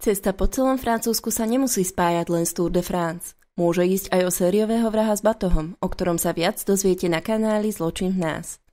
Cesta po celom Francúzsku sa nemusí spájať len s Tour de France. Môže ísť aj o sériového vraha s batohom, o ktorom sa viac dozviete na kanáli Zločin v nás.